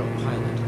autopilot.